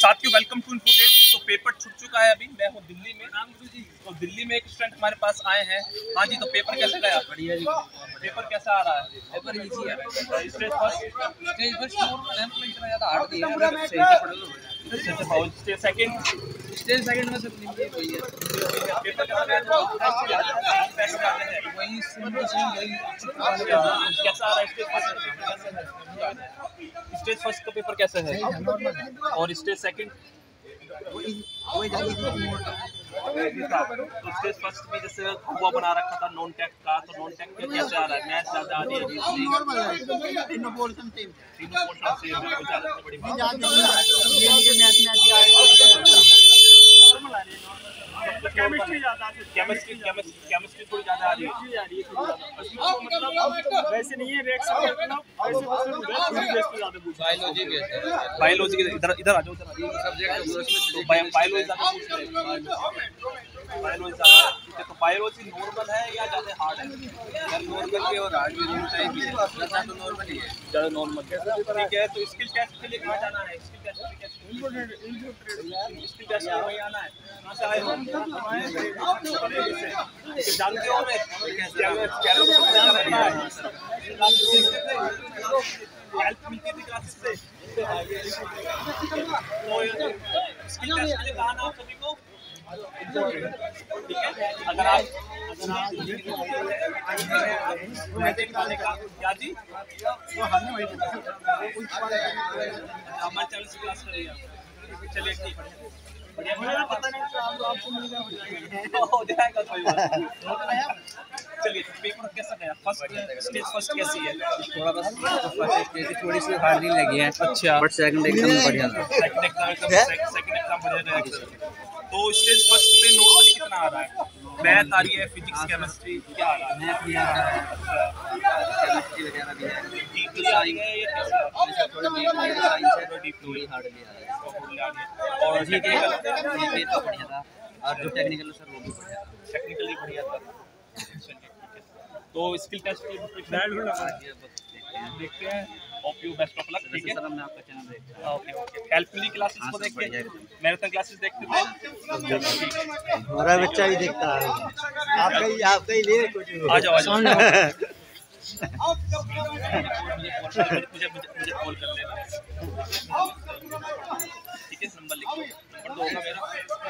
साथियों welcome to इन्फोटेट तो paper छुट चुका है अभी। मैं हूँ दिल्ली में। तो दिल्ली में एक स्टूडेंट हमारे पास आए हैं। हाँ जी तो पेपर कैसे गया? बढ़िया जी। पेपर कैसा आ रहा है? पेपर इजी है। स्टेज फ़र्स्ट स्टेज फ़र्स्ट में इतना ज़्यादा हार्ड नहीं है। सेकंड स्टेज सेकंड में सब हिंदी वही है पेपर कैसा गया। कैसे जाते हैं वही कैसा आ रहा है स्टेज फ़र्स्ट का पेपर कैसा है? और स्टेज सेकंड वही वही जाके तो स्टेज फ़र्स्ट में जैसे हुआ बना रखा था नॉन टेक का तो नॉन टेक में कैसे आ रहा है? मैथ ज़्यादा आ रही है तीनों पोर्शन सेम तीनों पोर्शन से है ज़्यादा बड़ी बात ये नहीं कि मैथ में अच्छी आए केमिस्ट्री ज़्यादा केमिस्ट्री केमिस्ट्री केमिस्ट्री थोड़ी ज़्यादा आ रही है वैसे नहीं है बायोलॉजी के बायोलॉजी के इधर इधर आ जाओ इधर आ बायोलॉजी ज़्यादा पूछ रहे हैं बायोलॉजी ठीक है तो बायोलॉजी नॉर्मल है या ज़्यादा हार्ड है? नॉर्मल भी और हार्ड भी दोनों टाइप ही है। ज़्यादा तो नॉर्मल ही है। ज़्यादा नॉर्मल ठीक है तो स्किल टेस्ट के लिए कहाँ जाना है? स्किल टेस्ट के लिए स्किल टेस्ट में वहीं आना है। कहाँ से आए हो? तो जानते हो मैं हेल्प मिलती थी क्लासेस से। तो स्किल टेस्ट के लिए कहाँ आप सभी को? ठीक है अगर आप अगर आप क्या जी हमारे चैनल से क्लास करेगा चलिए ठीक है बढ़िया पता नहीं जाएगा कोई बात नहीं। चलिए पेपर कैसा गया फ़र्स्ट स्टेज फ़र्स्ट कैसी है थोड़ा बस फ़र्स्ट स्टेज थोड़ी सी हार्ड लगी है अच्छा बट सेकंड एकदम बढ़िया था। सेकंड एग्ज़ाम सेकंड एग्ज़ाम बढ़िया गया तो स्टेज फ़र्स्ट में नॉर्मली कितना आ रहा है? मैथ आ रही है फिजिक्स केमिस्ट्री क्या आ रहा है? मैथ भी आ रहा है। और है। टेक्निकल ये तो बढ़िया था। और जो टेक्निकल सर वो भी बढ़िया था। टेक्निकली बढ़िया था। है। तो स्किल टेस्ट देखते हैं। Hope you best of luck ठीक है? मैं आपका चैनल देखता हूँ। ओके ओके हेल्प मिली क्लासेस को देख के मैराथन क्लासेस देखते थे ठीक है हमारा बच्चा भी देखता है। आपका ही आपका ही लिए कुछ आ जाओ आ जाओ। मुझे मुझे मुझे कॉल कर लेना। ठीक है नंबर लिख। लो नंबर दो होगा मेरा।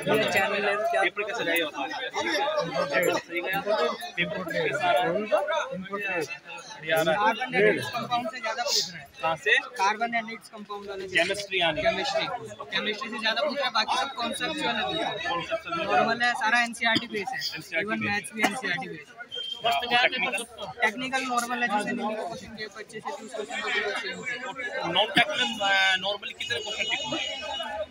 चैनल है क्या पेपर कैसे गए बता सही गया। पेपर कैसा आ रहा है। बढ़िया आ रहा है कंपाउंड से ज़्यादा पूछ रहे हैं। कहाँ से? कार्बन एंड कंपाउंड वाले केमिस्ट्री आनी केमिस्ट्री केमिस्ट्री से ज़्यादा पूछ रहे हैं बाकी सब कॉन्सेप्चुअल है। कॉन्सेप्ट नॉर्मल है सारा एनसीईआरटी बेस है। इवन मैथ्स भी NCERT base technical technical normal है जैसे निमी का क्वेश्चन के 25 से 30 क्वेश्चन को नॉन टेक्निकल नॉर्मली कितने क्वेश्चन टिक हुए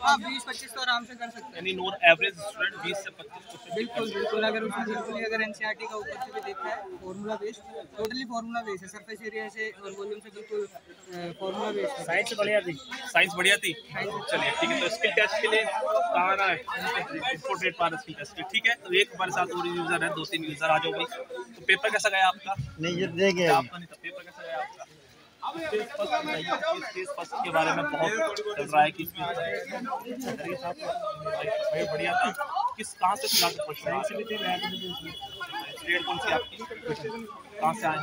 हाँ 20 25 तो आराम से कर सकते हैं। यानी नॉर एवरेज स्टूडेंट 20 से 25 क्वेश्चन बिल्कुल बिल्कुल। अगर उसमें बिल्कुल अगर एनसीईआरटी का ऊपर से भी देखा है formula based totally formula based है। सरफेस एरिया से और वॉल्यूम से बिल्कुल फॉर्मूला बेस्ड है। साइंस बढ़िया थी। साइंस बढ़िया थी। चलिए ठीक है तो स्किल टेस्ट के लिए कहाँ आना है? इम्पोर्टेड पार स्किल टेस्ट के ठीक है? तो एक हमारे साथ और यूज़र है दो तीन यूज़र आ जाओ भाई। तो पेपर कैसा गया आपका? नहीं ये देंगे आपका नहीं था पेपर कैसा गया आपका? के बारे में बहुत चल रहा है कि बढ़िया था। किस कहाँ से फिर आपके प्रश्न स्टेट कौन सी आपकी? कहाँ से आए?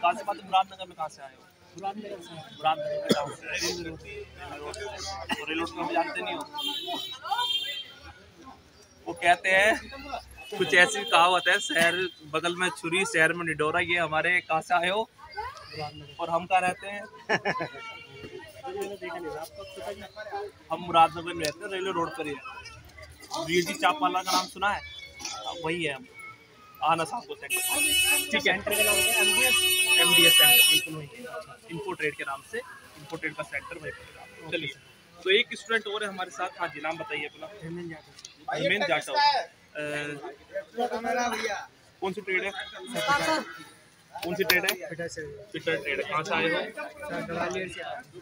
कहाँ से बात मुरादनगर में कहाँ से आए हो? मुरादनगर में कहाँ से। रेल रोड में जानते नहीं हो? वो कहते हैं कुछ ऐसी कहावत है शहर बगल में छुरी शहर में निडोरा ये हमारे कहाँ से आए हो? और हम कहाँ रहते हैं? हम मुरादनगर में रहते हैं रेलवे रोड पर ही है। वीर जी चाप वाला का नाम सुना है? हाँ, वही है। आना साहब को सेक्टर ठीक है। सेंटर का नाम है एम डी एस सेंटर बिल्कुल वही है। इन्फो ट्रेड के नाम से इन्फो ट्रेड का सेंटर वही पर चलिए। तो एक स्टूडेंट और है हमारे साथ। हाँ जी नाम बताइए अपना। धर्मेंद्र जाटव। कौन सी ट्रेड है? कौन सी ट्रेड है? फिटर ट्रेड है। कहाँ से आए हो।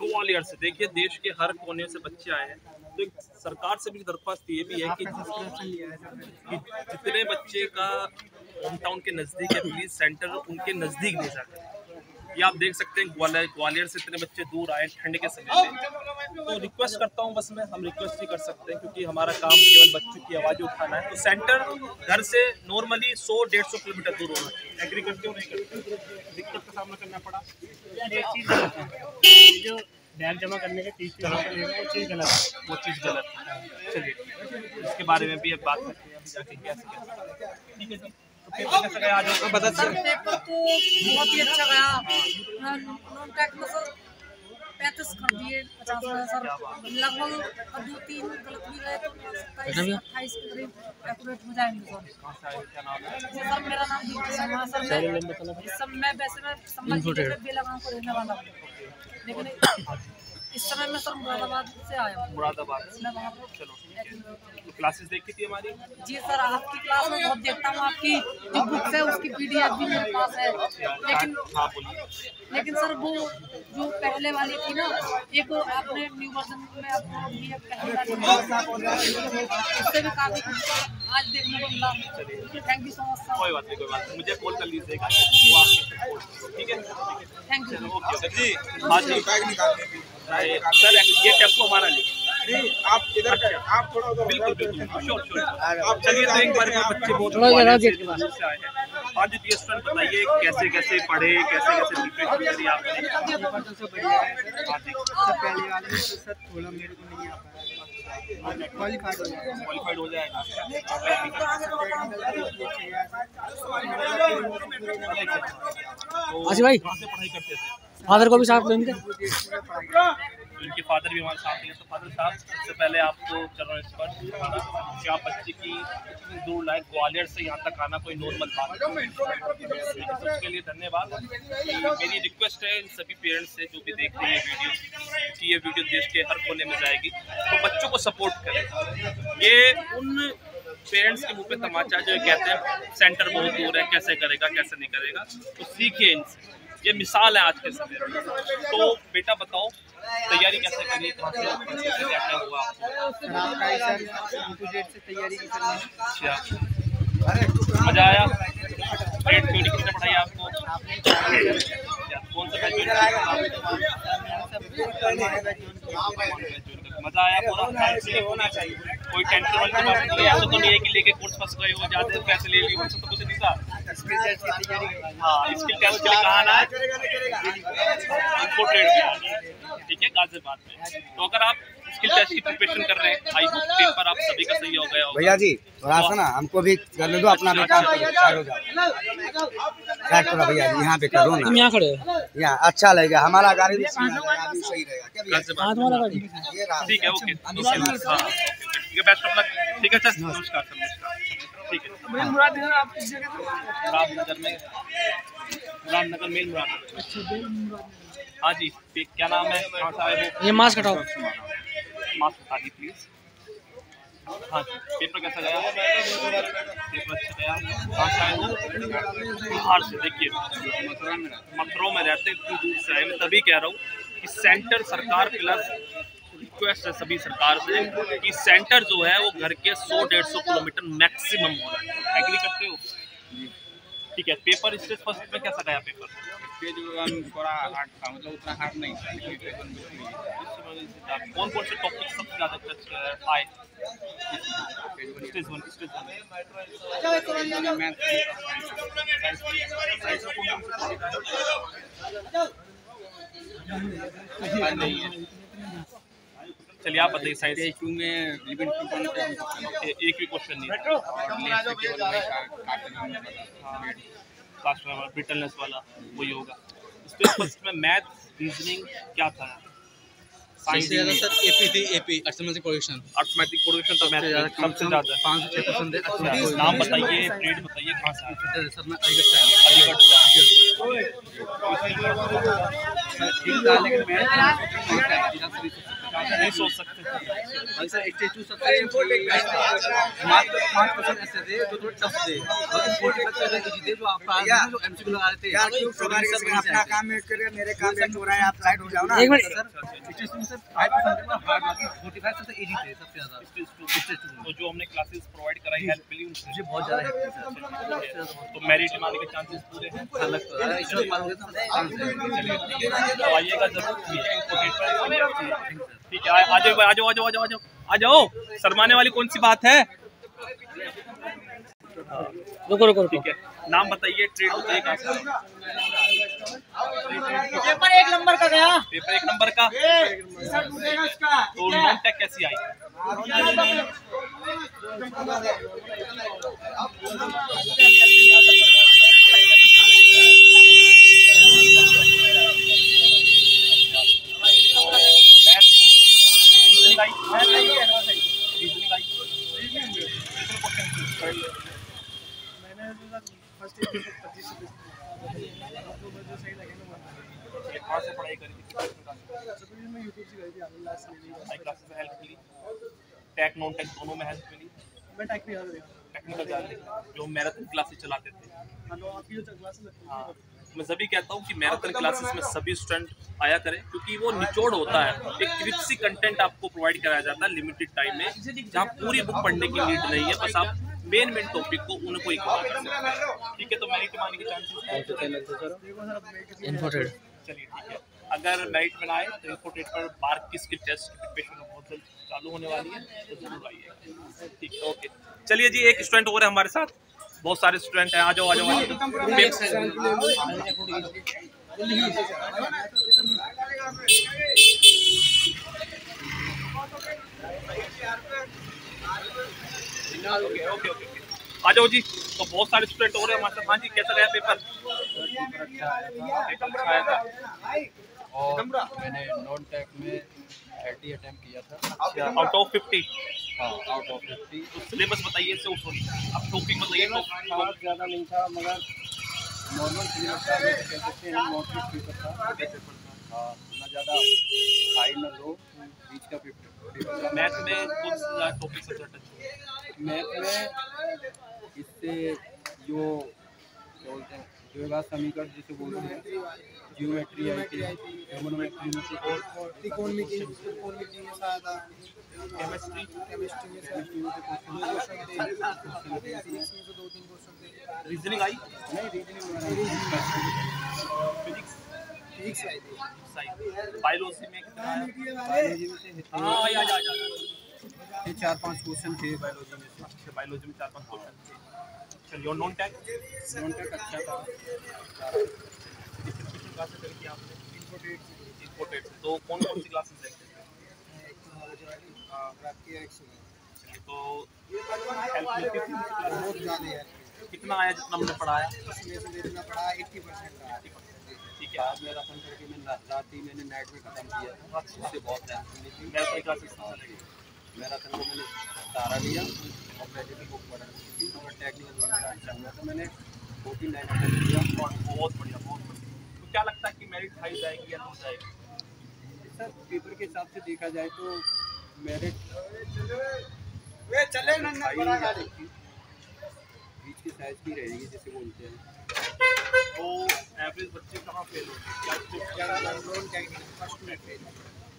ग्वालियर से। देखिए देश के हर कोने से बच्चे आए हैं। तो सरकार से भी दरख्वास्त ये भी है कि जितने बच्चे का होम टाउन के नज़दीक है प्लीज़ सेंटर उनके नज़दीक ले जाकर ये आप देख सकते हैं, ग्वालियर ग्वालियर से इतने बच्चे दूर आए ठंड के समय में। तो रिक्वेस्ट करता हूँ, बस मैं, हम रिक्वेस्ट ही कर सकते हैं, क्योंकि हमारा काम केवल बच्चों की आवाज़ उठाना है। तो सेंटर घर से नॉर्मली सौ, डेढ़ सौ किलोमीटर दूर होना चाहिए एग्री करते हो, नहीं करते दिक्कत का सामना करना पड़ा। बैग जमा करने के तीस किलो का लेना वो चीज़ गलत है वो चीज़ गलत है। चलिए इसके बारे में भी अब बात करते हैं अभी जाके कैसे ठीक है जी तो पेपर कैसे गया आज आपको? बता सर पेपर तो बहुत ही अच्छा गया। नॉन टेक में सर पैंतीस कर दिए पचास में सर। लगभग अब दो तीन गलत भी गए तो सत्ताईस अट्ठाईस के करीब एक्यूरेट हो जाएँगे सर। क्या है? जी सर मेरा नाम दीपक शर्मा है, सर मैं इस समय मैं वैसे मैं में बेलगांव को रहने वाला हूँ। लेकिन इस समय मैं सर मुरादाबाद से आया हूँ। मुरादाबाद। मैं वहाँ पर चलो ठीक है। तो क्लासेस देखी थी हमारी? जी सर आपकी क्लास में बहुत देखता हूँ। आपकी जो बुक्स है उसकी पीडीएफ भी मेरे पास है। लेकिन हाँ लेकिन सर वो जो पहले वाली थी ना एक आपने न्यू वर्जन में है उससे भी काफ़ी आज देखने को मिला। Thank you so much sir कोई बात नहीं कोई बात नहीं। मुझे कॉल कर लीजिएगा। ठीक है? थैंक यू ओके जी। हाँ जी सर ये टेंपो हमारा नहीं। आप इधर का आप थोड़ा उधर बिल्कुल बिल्कुल। श्योर श्योर आप चलिए तो एक बार में बच्चे बहुत हैं। आज जी स्टूडेंट बताइए कैसे कैसे पढ़े कैसे कैसे प्रिपरेशन करी आपने पेपर सब बढ़िया जी सर पहले वाले में सर थोड़ा मेरे को नहीं आ पाया क्वालिफाइड हो जाएगा। क्वालिफाइड हो जाएगा आशी भाई। कहाँ से पढ़ाई करते थे। फादर को भी साथ लेंगे इनके? फादर भी हमारे साथ हैं तो फादर साहब, सबसे पहले आपको चरण स्पर्श कि आप बच्चे की इतनी दूर लाए ग्वालियर से यहाँ तक आना कोई नॉर्मल बात उसके लिए धन्यवाद। मेरी रिक्वेस्ट है इन सभी पेरेंट्स से जो भी देख रहे हैं वीडियो कि ये वीडियो देश के हर कोने में जाएगी तो बच्चों को सपोर्ट करें। ये उन पेरेंट्स के मुँह पे तमाचा जो कहते हैं सेंटर बहुत दूर है, कैसे करेगा, कैसे नहीं करेगा? तो सीखिए इनसे। ये मिसाल है आज के समय तो बेटा बताओ, तैयारी कैसे करी अच्छा। मज़ा आया? ग्रेड क्यों किसने पढ़ाई आपको? कौन सा मज़ा आया पूरा? होना चाहिए कोई टेंशन वाली बात नहीं ऐसा तो नहीं है कि लेके कोर्स फंस गए हो, जाते पैसे ले लिए तो कुछ नहीं था। स्किल टेस्ट हाँ स्किल टेस्ट के लिए कहाँ है है। ठीक है गाजियाबाद में तो अगर आप स्किल टेस्ट की प्रिपरेशन कर रहे हैं आई होप पेपर आप सभी का सही हो गया होगा भैया जी थोड़ा सा ना हमको भी करने दो अपना भी काम करो करो भैया जी यहाँ पे करो ना। यहाँ खड़े यहाँ अच्छा लगेगा हमारा गाड़ी भी सही रहेगा, क्या हाँ गाड़ी। ठीक है ओके हाँ। ठीक है बेस्ट ऑफ़ लक ठीक है सर नमस्कार सर नमस्कार। ठीक है। रामनगर में रामनगर मेन मुरादनगर हाँ जी क्या नाम है? कहाँ से आए हो? ये मास्क हटाओ। मास्क बता दी प्लीज़ हाँ जी पेपर कैसा गया? पेपर अच्छा गया। कहाँ से आए हो? बिहार से। देखिए मथुरा में रहते इतनी दूर से आए मैं तभी कह रहा हूँ कि सेंटर सरकार प्लस रिक्वेस्ट है सभी सरकार से कि सेंटर जो है वो घर के 100 डेढ़ सौ किलोमीटर मैक्सिमम होना है। एग्री करते हो? ठीक है पेपर स्टेज फ़र्स्ट में कैसा गया पेपर थोड़ा हार्ड था मतलब उतना हार्ड नहीं था कौन कौन से टॉपिक सबसे ज़्यादा टच आए स्टेज वन स्टेज वन चलिए आप बताइए साइंस टू में एक भी क्वेश्चन नहीं लास्ट में हमारा ब्रिटलनेस वाला वही होगा। फ़र्स्ट में मैथ रीजनिंग क्या था? सबसे ज़्यादा सर एपी थी AP arithmetic production arithmetic production तो मैथ सबसे ज़्यादा। पाँच से छः परसेंट अच्छा, नाम बताइए ट्रेड बताइए कहाँ से सर मैं अलीगढ़ से अलीगढ़ से ठीक था लेकिन मैं नहीं सोच सकते। भाई सर एक सबसे मात्र पाँच परसेंट ऐसे थे जो थोड़े टफ थे। बाकी फोर्टी परसेंट ऐसे इजी जो आप जो एमसीक्यू लगा रहे थे यार क्यों सवारी सब अपना काम में करे मेरे काम में हो रहा है आप साइड हो जाओ ना। एक minute. Sir station sir five percent hard बाकी फोर्टी फाइव से इजी थे सबसे ज़्यादा। स्टेज तो जो हमने क्लासेस प्रोवाइड कराई हेल्प उनसे। मुझे बहुत ज़्यादा हेल्प सर। तो मेरिट में आने के चांसेस पूरे हैं। अलग तो है। तो आइएगा ज़रूर। है। ठीक है आ जाओ आ जाओ आ जाओ आ जाओ आ जाओ आ जाओ। शर्माने वाली कौन सी बात है? रुको रुको ठीक है नाम बताइए ट्रेड बताइए कहाँ से? पेपर एक नंबर का गया। पेपर एक नंबर का। तो टेक कैसी आई रीजनिंग आई रीजनिंग आई ये कहाँ से पढ़ाई करी थी हाई क्लासेस में हेल्प मिली टेक नॉन टेक दोनों में हेल्प मिली टेक्निकल जान जो मैराथन क्लासेस चलाते थे हाँ। मैं सभी कहता हूँ कि मैराथन क्लासेस में सभी स्टूडेंट आया करें क्योंकि वो निचोड़ होता है। एक क्रिप्सी कंटेंट आपको प्रोवाइड कराया जाता है लिमिटेड टाइम में जहाँ पूरी बुक पढ़ने की नीड नहीं है बस आप मेन मेन टॉपिक को उनको एक ठीक है तो मेरिट में आने के चांसेस चलिए ठीक है। अगर मेरिट में आए तो इन्फोटेट पर बार की स्किल टेस्ट की प्रिपरेशन बहुत जल्द चालू होने वाली है तो ज़रूर आइए। ठीक है ओके चलिए जी एक स्टूडेंट और है हमारे साथ। बहुत सारे स्टूडेंट हैं आ जाओ आ जाओ आ जाओ ओके ओके ओके आ जाओ जी तो बहुत सारे स्टूडेंट हो रहे हैं हमारे साथ हाँ जी कैसा गया पेपर पेपर अच्छा आया था और मैंने नॉन टेक में एटी अटेम्प्ट किया था। आउट ऑफ़ फिफ्टी हाँ आउट ऑफ़ फिफ्टी तो सिलेबस बताइए इससे सॉरी अब टॉपिक बताइए खास ज़्यादा नहीं था मगर नॉर्मल सिलेबस था जैसे कह सकते हैं ईस्ट पेपर था। हाँ ना ज़्यादा हाई ना लो बीच का पेपर मैथ में कौन सा टॉपिक सबसे टच मैथ में इससे जो क्या बोलते हैं? द्विघात समीकरण जिसे बोलते हैं जियोमेट्री आई थी ट्रिग्नोमेट्री में से और त्रिकोणमिति त्रिकोणमिति में शायद केमिस्ट्री केमिस्ट्री में केमिस्ट्री में से क्वेश्चन दो क्वेश्चन थे फिजिक्स में से दो तीन क्वेश्चन थे रीजनिंग आई नहीं रीजनिंग फिजिक्स फिजिक्स आई थी बायोलॉजी में कितना बायोलॉजी में से हाँ आ जा जा थे चार पाँच क्वेश्चन थे बायोलॉजी में से। अच्छा बायोलॉजी में चार पाँच क्वेश्चन थे। चलिए और नॉन टैग नॉन अच्छा था। डिस्ट्रीब्यूशन करी आपने? इम्पोर्टेड तो कौन कौन सी क्लासेस देखते तो बहुत ज़्यादा यार कितना आया जितना हमने पढ़ाया? ठीक है। आज मेरा फन करके मैंने रात ही मैंने नाइट में ख़त्म किया। था उससे बहुत क्लासेस मैराथन को मैंने तारा लिया। और पहले भी बुक पढ़ा और टेक्निकल मेरा अच्छा हुआ था। मैंने फोर्टी नाइन किया। और बहुत बढ़िया बहुत बढ़िया। तो क्या लगता है कि मेरिट हाई जाएगी या लो जाएगी? सर पेपर के हिसाब से देखा जाए तो मेरिट चले बीच की साइज़ की रहेगी जैसे बोलते हैं। तो एवरेज बच्चे कहाँ फेल होते हैं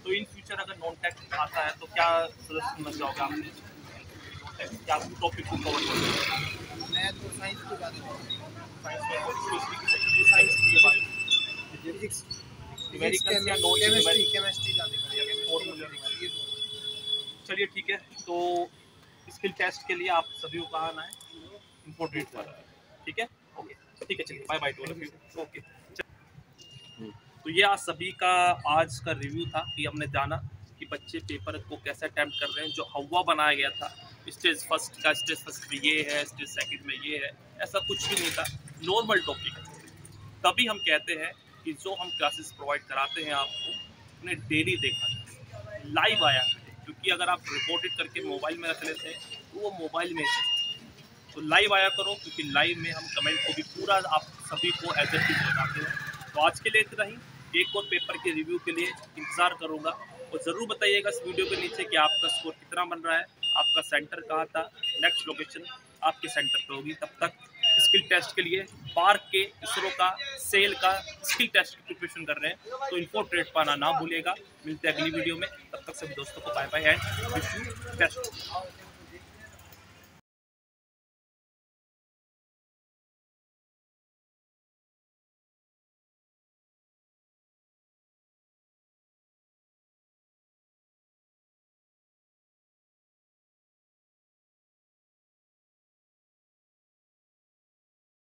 तो इन फ्यूचर अगर नॉन टेक आता है तो क्या सजेस्ट करना चाहोगे आपने? क्या टॉपिक को कवर करोगे मैं तो साइंस में साइंस केमिस्ट्री चलिए ठीक है तो स्किल टेस्ट के लिए आप सभी को कहाँ आना है? इम्पोर्टेंट पर। ठीक है? ओके ठीक है, चलिए बाय बाय ओके तो ये आज सभी का आज का रिव्यू था कि हमने जाना कि बच्चे पेपर को कैसे अटैम्प्ट कर रहे हैं, जो हवा बनाया गया था। स्टेज फ़र्स्ट का, स्टेज फ़र्स्ट में ये है, स्टेज सेकंड में ये है, ऐसा कुछ भी नहीं था। नॉर्मल टॉपिक तभी हम कहते हैं कि जो हम क्लासेस प्रोवाइड कराते हैं आपको, उन्हें डेली देखा लाइव आया क्योंकि अगर आप रिकॉर्डेड करके मोबाइल में रख लेते हैं तो वो मोबाइल में तो लाइव आया करो, क्योंकि लाइव में हम कमेंट को भी पूरा आप सभी को एज एट बताते हैं। तो आज के लिए इतना ही। एक और पेपर के रिव्यू के लिए इंतज़ार करूँगा। और ज़रूर बताइएगा इस वीडियो के नीचे कि आपका स्कोर कितना बन रहा है। आपका सेंटर कहाँ था? नेक्स्ट लोकेशन आपके सेंटर पर होगी। तब तक स्किल टेस्ट के लिए पार्क के इसरो का सेल का स्किल टेस्ट की प्रिपरेशन कर रहे हैं। तो इनको ट्रेड पाना ना भूलेगा मिलते हैं अगली वीडियो में। तब तक सभी दोस्तों को बाय बाय एंड बेस्ट